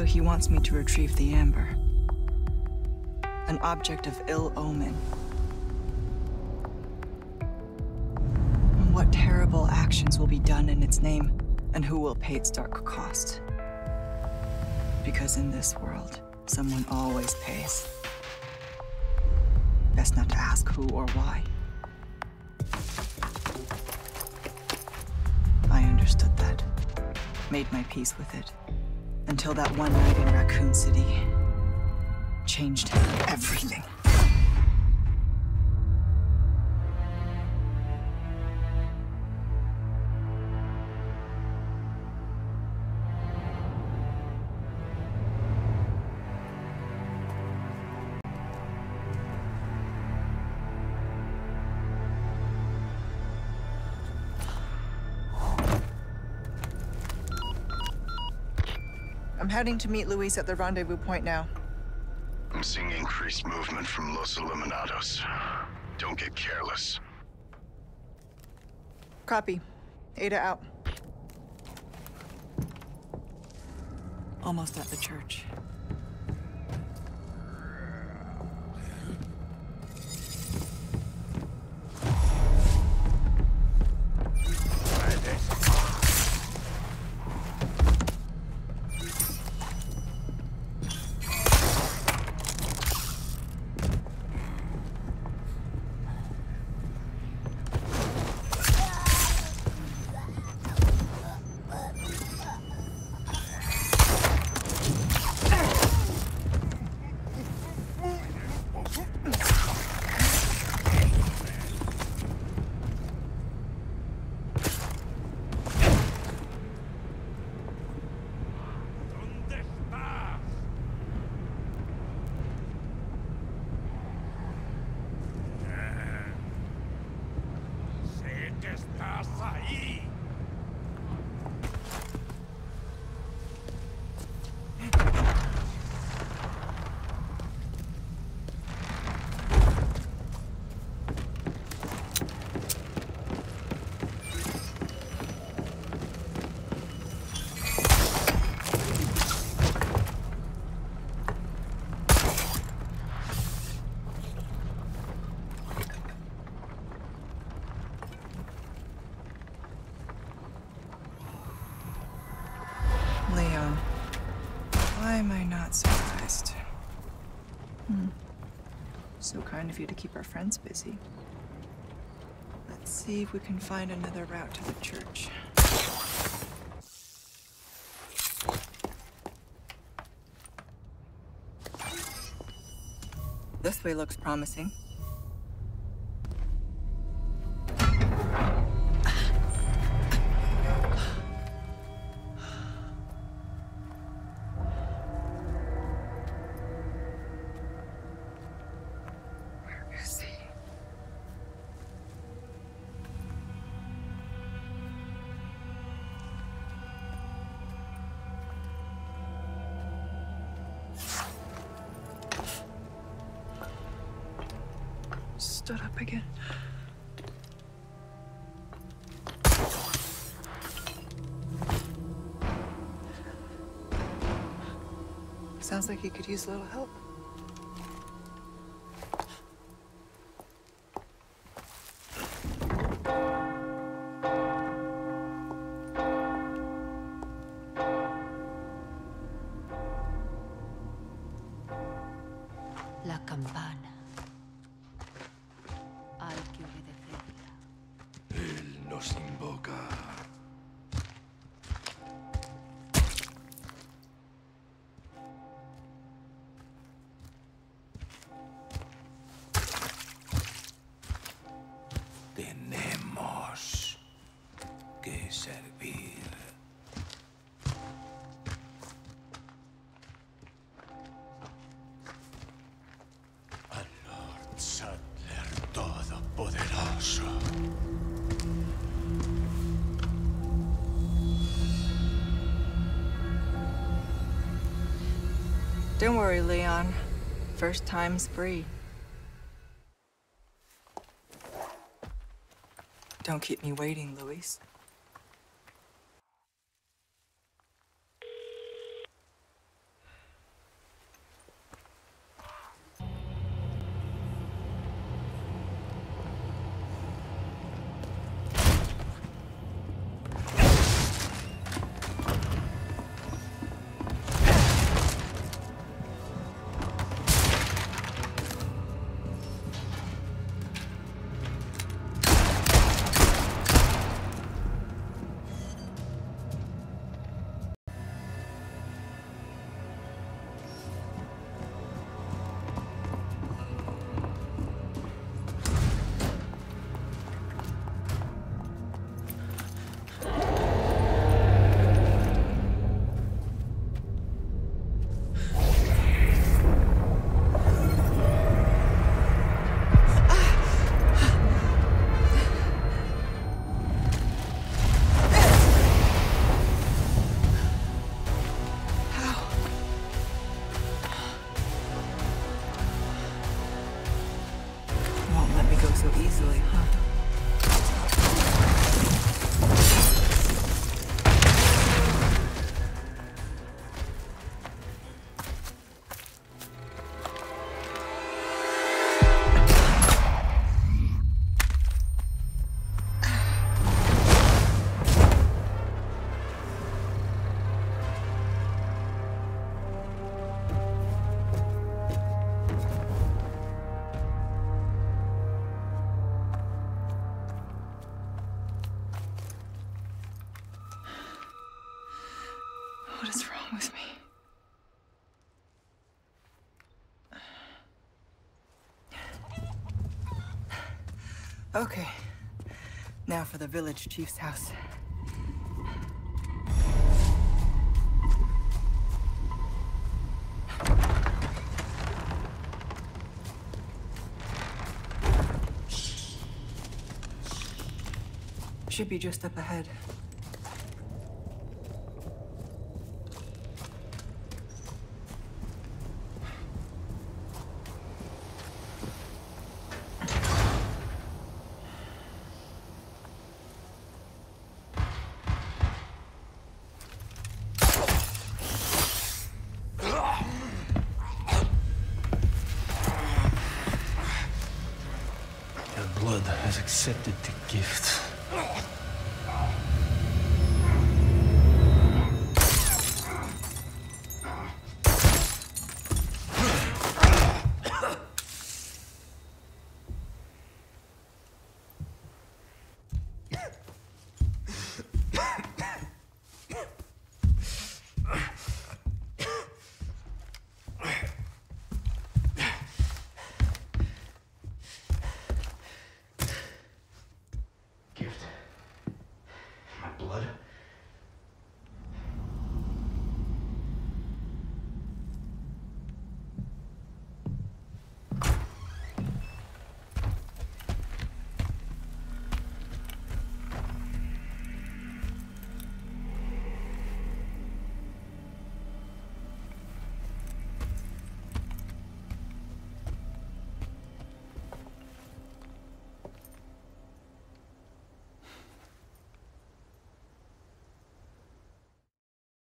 So he wants me to retrieve the Amber. An object of ill omen. What terrible actions will be done in its name, and who will pay its dark cost? Because in this world, someone always pays. Best not to ask who or why. I understood that. Made my peace with it. Until that one night in Raccoon City changed everything. I'm heading to meet Luis at the rendezvous point now. I'm seeing increased movement from Los Illuminados. Don't get careless. Copy. Ada out. Almost at the church. Kind of you to keep our friends busy. Let's see if we can find another route to the church. This way looks promising. Stood up again. Sounds like he could use a little help. Nos invoca. Don't worry, Leon. First time's free. Don't keep me waiting, Luis. What is wrong with me? Okay. Now for the village chief's house. Should be just up ahead. Has accepted the gift.